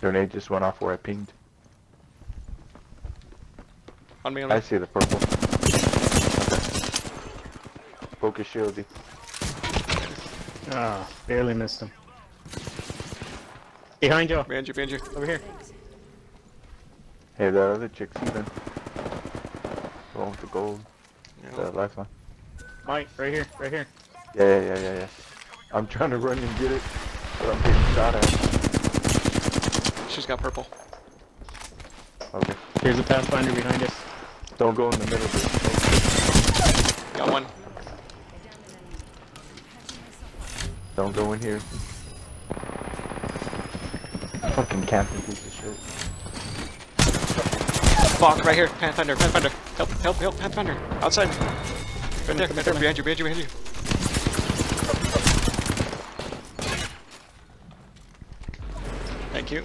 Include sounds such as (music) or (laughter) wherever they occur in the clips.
Grenade just went off where I pinged. On me, on I see the purple. Focus shieldy. Ah, barely missed him. Behind you, Behind you, behind you. over here. Hey, that other chick's even. The one with the gold. Yeah, The lifeline. Mike, right here, right here. Yeah, yeah, yeah, yeah, yeah. I'm trying to run and get it, but I'm getting shot at. She's got purple. Okay. Here's a Pathfinder behind us. Don't go in the middle. Dude. Got one. Don't go in here. Fucking camping piece of shit. Fuck, right here. Pathfinder, Pathfinder. Help, help, help, Pathfinder. Outside. Right there, right there. Behind you, behind you, behind you. Thank you.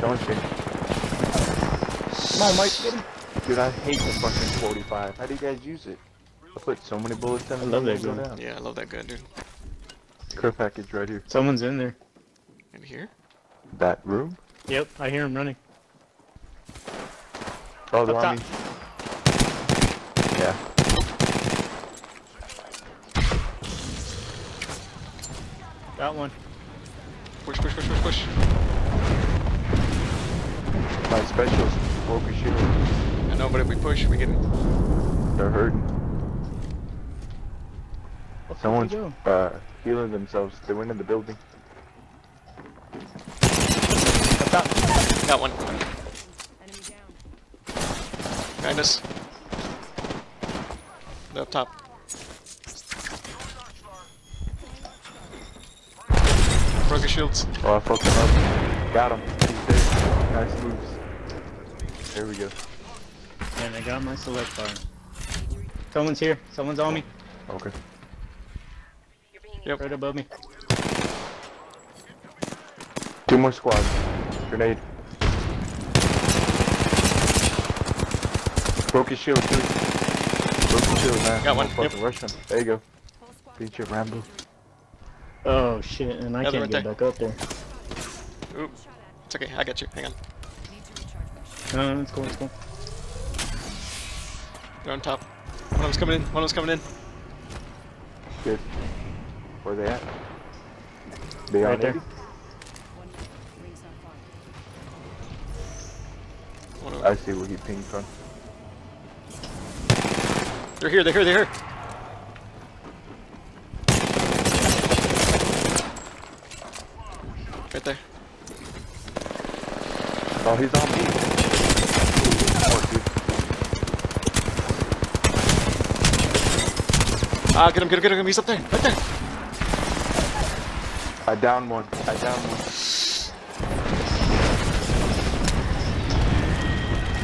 Don't you? Come on, Mike, get him. Dude, I hate the fucking 45. How do you guys use it? I put so many bullets in it. I love that gun. down. Yeah, I love that gun, dude. Care package right here. Someone's in there. In here? That room? Yep, I hear him running. Oh, they're Up on me. Yeah. Got one. Push, push, push, push, push. My specials focus shield. I know, but if we push, we get They're hurting. Where Someone's go? uh, healing themselves. They went in the building. Up. Got one. Enemy down. Behind us. The up top. Broke his shields. Oh, I fucked him up. Got him. He's dead. Nice moves. There we go. And I got my select bar. Someone's here. Someone's on me. Okay. Yep. Right above me. Two more squads. Grenade. Broke his shield too. Broke his shield, man. Got one, Don't Fucking rush him. There you go. whole squad. Beat your Rambo. Oh shit, and I Yeah, they're can't right get back up there. Oop. It's okay, I got you. Hang on. Need to recharge my shield. No, it's cool, it's cool. They're on top. One of them's coming in. One of them's coming in. Good. Where are they at? They Right on there. One rings not far. One of I see where he pinged from. They're here, they're here, they're here. Right there. Oh, he's on me. Ah, get him, get him, get him. He's up there. Right there. I down one. I down one.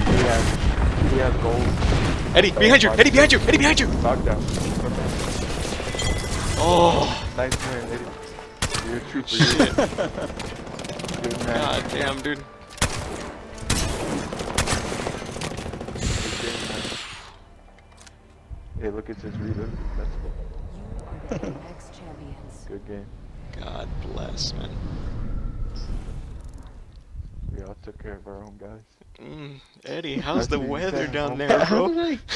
He has, he has gold. Eddie, behind you. Eddie, behind you. Eddie, behind you. Knockdown. Oh, Nice man, Eddie. You're a trooper. (laughs) You're a (laughs) good man. God damn, dude. Good game, man. Hey, look, it says reload. That's cool. Ex-champions. Good game. God bless, man. We all took care of our own guys. Mm, Eddie, how's the weather said, down huh? there, How bro? did I, (laughs)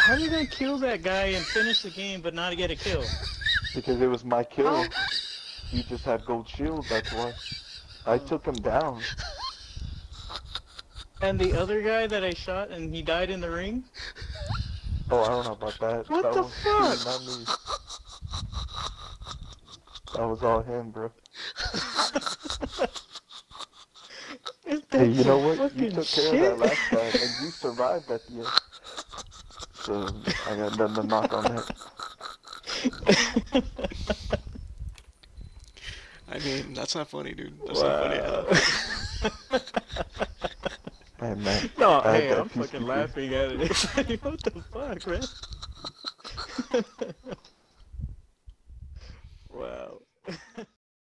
how did I kill that guy and finish the game but not get a kill? Because it was my kill. How? You just had gold shield, that's why. I took him down. And the other guy that I shot and he died in the ring? Oh, I don't know about that. What that the was fuck? Not me. That was all him, bro. Hey, you know what? You took care of that last guy, and you survived at the end. So I got nothing to knock on that. I mean, that's not funny, dude. That's not funny at all. (laughs) No, hey, I'm fucking laughing at it. (laughs) what the fuck, man? (laughs)